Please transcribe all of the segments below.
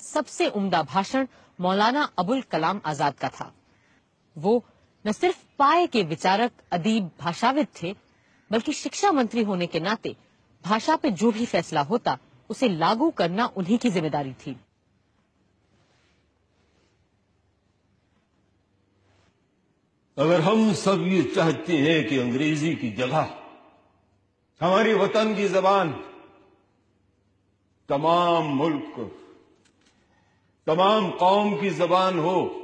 سب سے عمدہ بھاشن مولانا ابو الکلام آزاد کا تھا۔ وہ نہ صرف پائے کے وچارک ادیب بھاشاوت تھے، بلکہ شکشا منتری ہونے کے ناطے بھاشا پہ جو بھی فیصلہ ہوتا، اسے لاگو کرنا انہی کی ذمہ داری تھی۔ اگر ہم سب یہ چاہتے ہیں کہ انگریزی کی جگہ، ہماری وطن کی زبان، تمام ملک تمام قوم کی زبان ہو،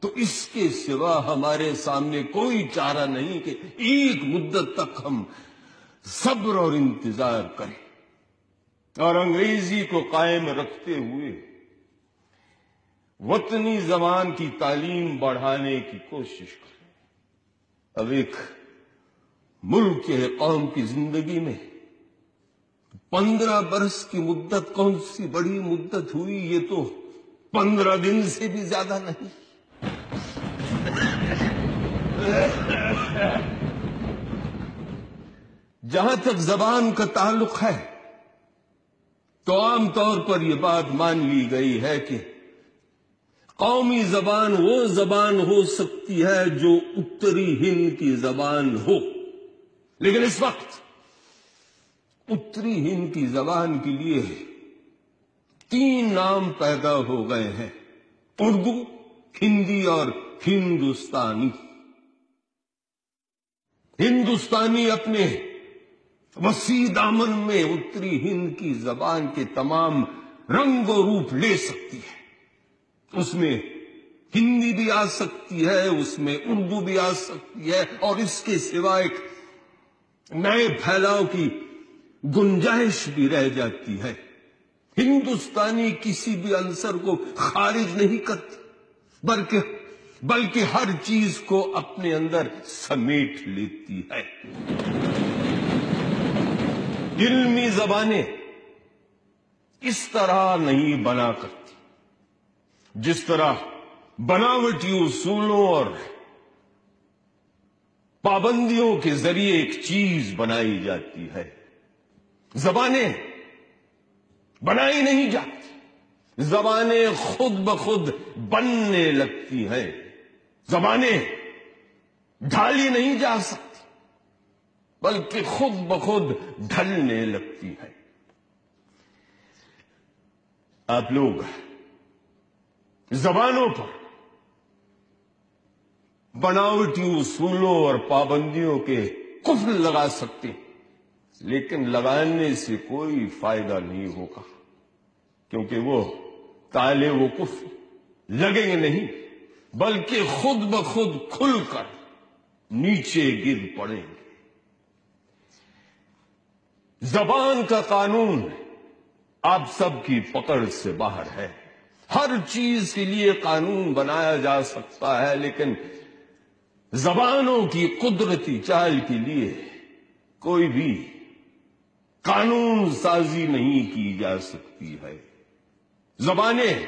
تو اس کے سوا ہمارے سامنے کوئی چارہ نہیں کہ ایک مدت تک ہم صبر اور انتظار کریں۔ اور انگریزی کو قائم رکھتے ہوئے وطنی زبان کی تعلیم بڑھانے کی کوشش کریں۔ اب ایک ملک کے قوم کی زندگی میں پندرہ برس کی مدت کون سی بڑی مدت ہوئی، یہ تو پندرہ دن سے بھی زیادہ نہیں۔ جہاں تک زبان کا تعلق ہے، تو عام طور پر یہ بات مان لی گئی ہے کہ قومی زبان وہ زبان ہو سکتی ہے جو اتری ہند کی زبان ہو۔ لیکن اس وقت اتری ہند کی زبان کے لیے تین نام پیدا ہو گئے ہیں۔ اردو، ہندی اور ہندوستانی۔ ہندوستانی اپنے وسیع دامن میں اتری ہند کی زبان کے تمام رنگ و روپ لے سکتی ہے۔ اس میں ہندی بھی آ سکتی ہے، اس میں اردو بھی آ سکتی ہے، اور اس کے سوا ایک نئے پھیلاؤ کی گنجائش بھی رہ جاتی ہے۔ ہندوستانی کسی بھی عنصر کو خارج نہیں کرتی، بلکہ بلکہ ہر چیز کو اپنے اندر سمیٹ لیتی ہے۔ علمی زبانیں اس طرح نہیں بنا کرتی، جس طرح بناوٹی اصولوں اور پابندیوں کے ذریعے ایک چیز بنائی جاتی ہے۔ زبانیں بنائی نہیں جاتی۔ زبانیں خود بخود بننے لگتی ہیں۔ زبانیں ڈھالی نہیں جا سکتی، بلکہ خود بخود ڈھلنے لگتی ہے آپ لوگ زبانوں پر بناوٹی اصولوں اور پابندیوں کے کفل لگا سکتے ہیں۔ لیکن لگانے سے کوئی فائدہ نہیں ہوگا، کیونکہ وہ تالے وہ کفل لگیں گے نہیں، بلکہ خود بخود کھل کر نیچے گر پڑیں گے۔ زبان کا قانون آپ سب کی پکڑ سے باہر ہے۔ ہر چیز کے لیے قانون بنایا جا سکتا ہے، لیکن زبانوں کی قدرتی چال کے لیے کوئی بھی قانون سازی نہیں کی جا سکتی ہے۔ زبانیں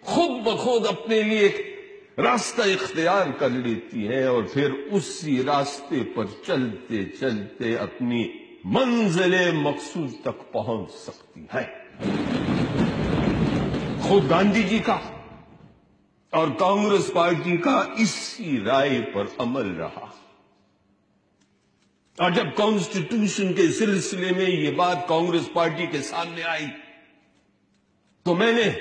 خود بخود اپنے لیے ایک راستہ اختیار کر لیتی ہے اور پھر اسی راستے پر چلتے چلتے اپنی منزل مقصود تک پہنچ سکتی ہے۔ خود گاندھی جی کا اور کانگریس پارٹی کا اسی رائے پر عمل رہا۔ اور جب کانسٹیٹیوشن کے سلسلے میں یہ بات کانگریس پارٹی کے سامنے آئی، تو میں نے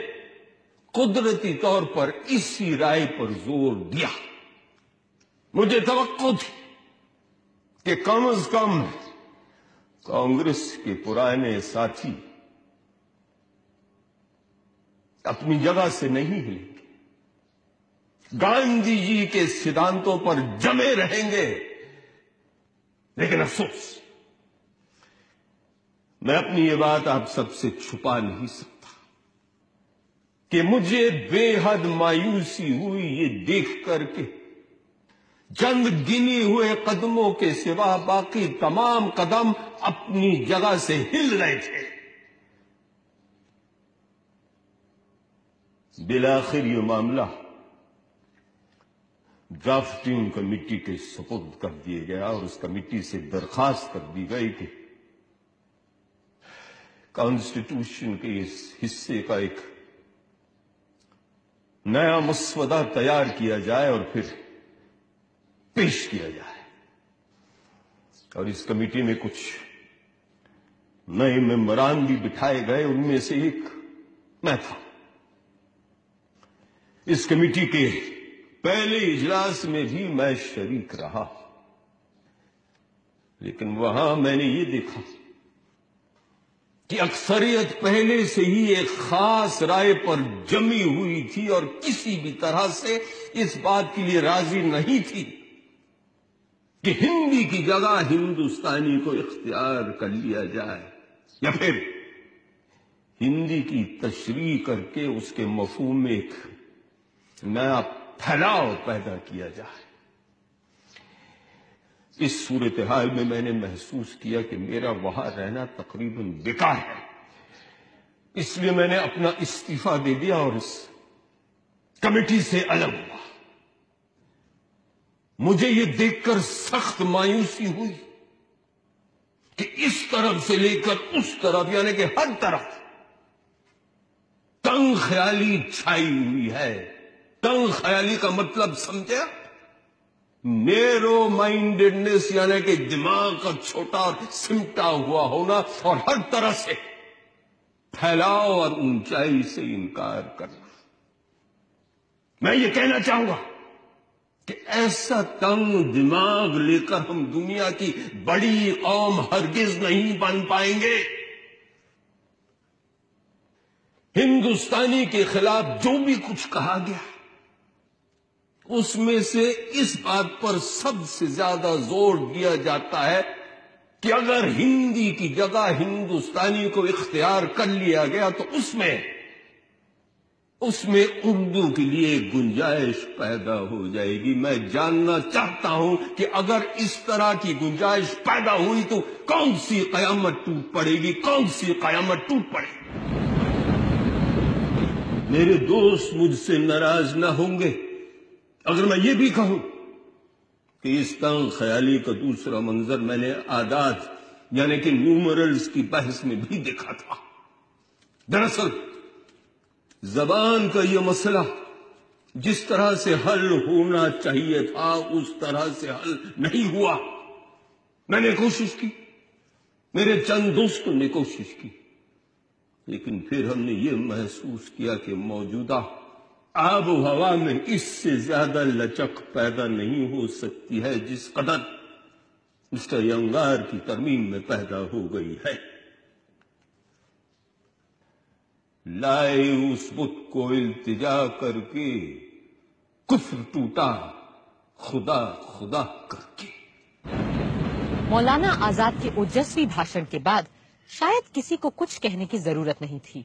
قدرتی طور پر اسی رائے پر زور دیا۔ مجھے توقع تھی کہ کم از کم کانگریس کے پرانے ساتھی اپنی جگہ سے نہیں ہلیں گے۔ گاندھی جی کے سدھانتوں پر جمے رہیں گے۔ لیکن افسوس، میں اپنی یہ بات آپ سب سے چھپا نہیں سکتا کہ مجھے بے حد مایوسی ہوئی یہ دیکھ کر کے چند گنی ہوئے قدموں کے سوا باقی تمام قدم اپنی جگہ سے ہل رہے تھے۔ بلاخر یہ معاملہ ڈرافٹنگ کمیٹی کے سپرد کر دیا گیا اور اس کمیٹی سے درخواست کر دی گئی کہ کانسٹیٹیوشن کے اس حصے کا ایک نیا مسودہ تیار کیا جائے اور پھر پیش کیا جائے۔ اور اس کمیٹی میں کچھ نئے ممبران بھی بٹھائے گئے، ان میں سے ایک میں تھا۔ اس کمیٹی کے پہلے اجلاس میں بھی میں شریک رہا لیکن وہاں میں نے یہ دیکھا کہ اکثریت پہلے سے ہی ایک خاص رائے پر جمی ہوئی تھی اور کسی بھی طرح سے اس بات کے لیے راضی نہیں تھی کہ ہندی کی جگہ ہندوستانی کو اختیار کر لیا جائے یا پھر ہندی کی تشریح کر کے اس کے مفہوم میں ایک نیا پھیلاؤ پیدا کیا جائے۔ اس صورتحال میں میں نے محسوس کیا کہ میرا وہاں رہنا تقریباً بیکار ہے۔ اس لیے میں نے اپنا استعفی دے دیا اور اس کمیٹی سے الگ ہوا۔ مجھے یہ دیکھ کر سخت مایوسی ہوئی کہ اس طرف سے لے کر اس طرف یعنی کہ ہر طرف تنگ خیالی چھائی ہوئی ہے۔ تنگ خیالی کا مطلب سمجھے؟ نیرو مائنڈیڈنس یعنی کہ دماغ کا چھوٹا اور سمٹا ہوا ہونا اور ہر طرح سے پھیلاؤ اور اونچائی سے انکار کرنا۔ میں یہ کہنا چاہوں گا کہ ایسا تنگ دماغ لے کر ہم دنیا کی بڑی قوم ہرگز نہیں بن پائیں گے۔ ہندوستانی کے خلاف جو بھی کچھ کہا گیا اس میں سے اس بات پر سب سے زیادہ زور دیا جاتا ہے کہ اگر ہندی کی جگہ ہندوستانی کو اختیار کر لیا گیا تو اس میں اس میں اردو کے لیے گنجائش پیدا ہو جائے گی۔ میں جاننا چاہتا ہوں کہ اگر اس طرح کی گنجائش پیدا ہوئی تو کون سی قیامت ٹوٹ پڑے گی؟ کون سی قیامت ٹوٹ پڑے گی؟ میرے دوست مجھ سے ناراض نہ ہوں گے۔ اگر میں یہ بھی کہوں کہ اس تنگ خیالی کا دوسرا منظر میں نے آداد یعنی کہ نیومرلز کی بحث میں بھی دیکھا تھا۔ دراصل، زبان کا یہ مسئلہ جس طرح سے حل ہونا چاہیے تھا، اس طرح سے حل نہیں ہوا۔ میں نے کوشش کی۔ میرے چند دوستوں نے کوشش کی۔ لیکن پھر ہم نے یہ محسوس کیا کہ موجودہ آب و ہوا میں اس سے زیادہ لچک پیدا نہیں ہو سکتی ہے، جس قدر مسٹر ینگار کی ترمیم میں پیدا ہو گئی ہے۔ لائے اس بت کو التجا کر کے، کفر ٹوٹا، خدا خدا کر کے۔ مولانا آزاد کے اوجسوی بھاشن کے بعد شاید کسی کو کچھ کہنے کی ضرورت نہیں تھی۔